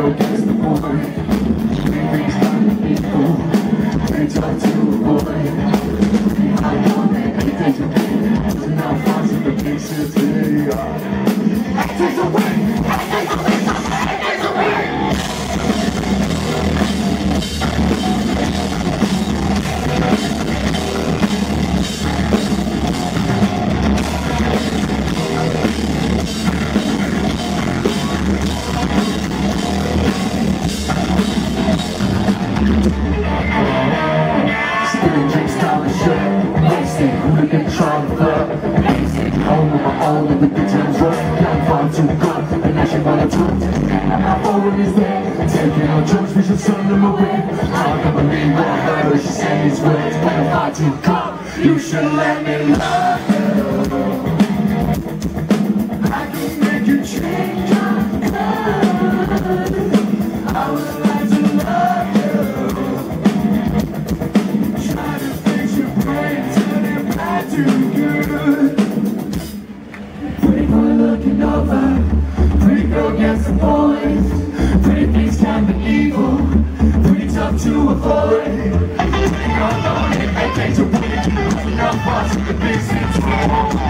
girl gets the point. Everything's done equal. Can't talk to a boy. I want anything to be. So now fast in the pieces they are. Actors away! Drinks down the shirt Wasted, hooligan trying to flirt Basic, home on my own and the times rough. Young far too good, and now she wanna talk And my phone is there Taking on drugs, we should send them away. I can't believe what I heard She said these words When I fight to come. You should let me love it back to good. Pretty boy looking over, pretty girl gets the point. Pretty things can be evil, pretty tough to avoid. Pretty girl take to win. Young boss in the. I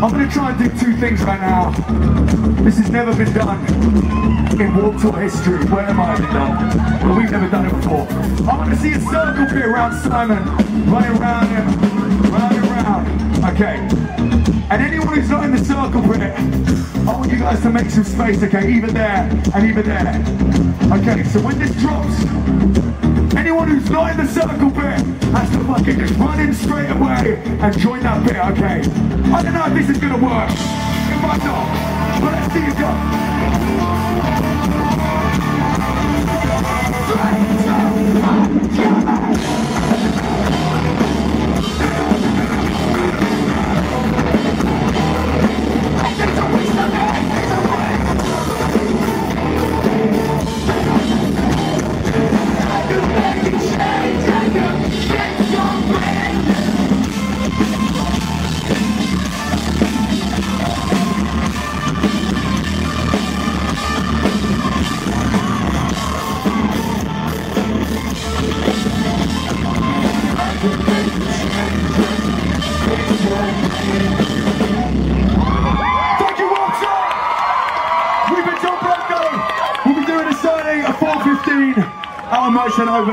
I'm gonna try and do two things right now. This has never been done in Warped Tour history. Where have I been done? We've never done it before. I want to see a circle bit around Simon. Running around him. Round and round. Okay. And anyone who's not in the circle bit, I want you guys to make some space, okay? Either there and either there. Okay, so when this drops, anyone who's not in the circle bit has to fucking run in straight away and join that bit, okay? I don't know if this is gonna work. It might not. But let's see it go. Thank you! We've been Blanco. We'll be doing a signing at 4.15 out Motion over